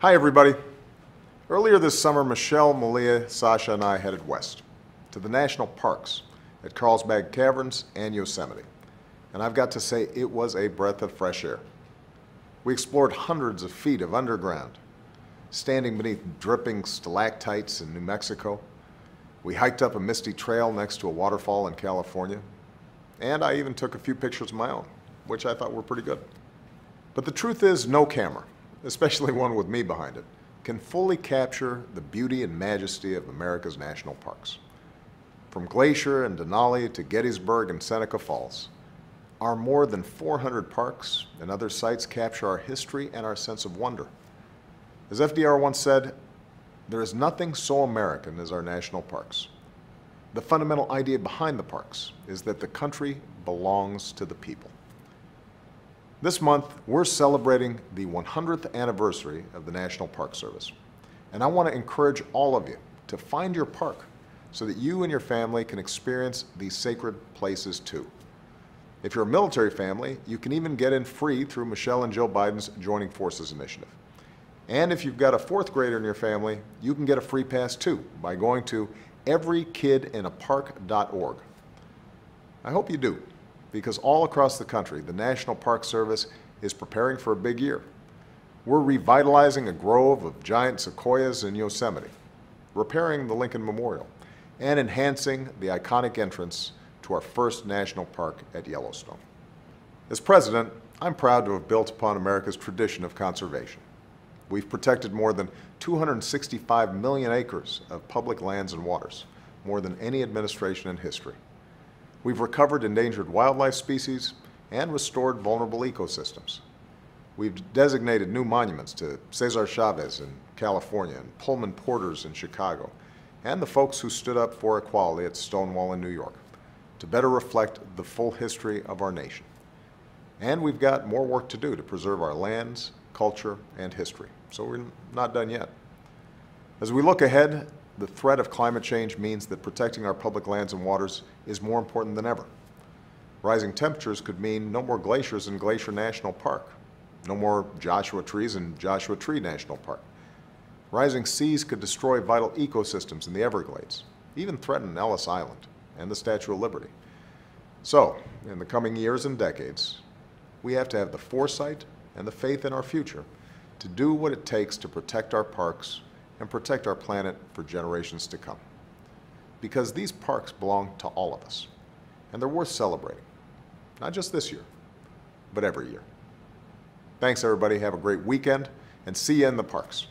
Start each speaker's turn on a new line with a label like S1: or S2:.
S1: Hi, everybody. Earlier this summer, Michelle, Malia, Sasha, and I headed west to the national parks at Carlsbad Caverns and Yosemite. And I've got to say, it was a breath of fresh air. We explored hundreds of feet of underground, standing beneath dripping stalactites in New Mexico. We hiked up a misty trail next to a waterfall in California. And I even took a few pictures of my own, which I thought were pretty good. But the truth is, no camera, especially one with me behind it, can fully capture the beauty and majesty of America's national parks. From Glacier and Denali to Gettysburg and Seneca Falls, our more than 400 parks and other sites capture our history and our sense of wonder. As FDR once said, there is nothing so American as our national parks. The fundamental idea behind the parks is that the country belongs to the people. This month, we're celebrating the 100th anniversary of the National Park Service. And I want to encourage all of you to find your park so that you and your family can experience these sacred places too. If you're a military family, you can even get in free through Michelle and Joe Biden's Joining Forces initiative. And if you've got a fourth grader in your family, you can get a free pass too by going to everykidinapark.org. I hope you do because all across the country, the National Park Service is preparing for a big year. We're revitalizing a grove of giant sequoias in Yosemite, repairing the Lincoln Memorial, and enhancing the iconic entrance to our first national park at Yellowstone. As president, I'm proud to have built upon America's tradition of conservation. We've protected more than 265 million acres of public lands and waters, more than any administration in history. We've recovered endangered wildlife species and restored vulnerable ecosystems. We've designated new monuments to Cesar Chavez in California and Pullman Porters in Chicago, and the folks who stood up for equality at Stonewall in New York to better reflect the full history of our nation. And we've got more work to do to preserve our lands, culture, and history. So we're not done yet. As we look ahead, the threat of climate change means that protecting our public lands and waters is more important than ever. Rising temperatures could mean no more glaciers in Glacier National Park, no more Joshua trees in Joshua Tree National Park. Rising seas could destroy vital ecosystems in the Everglades, even threaten Ellis Island and the Statue of Liberty. So, in the coming years and decades, we have to have the foresight and the faith in our future to do what it takes to protect our parks and protect our planet for generations to come. Because these parks belong to all of us, and they're worth celebrating, not just this year, but every year. Thanks, everybody. Have a great weekend, and see you in the parks.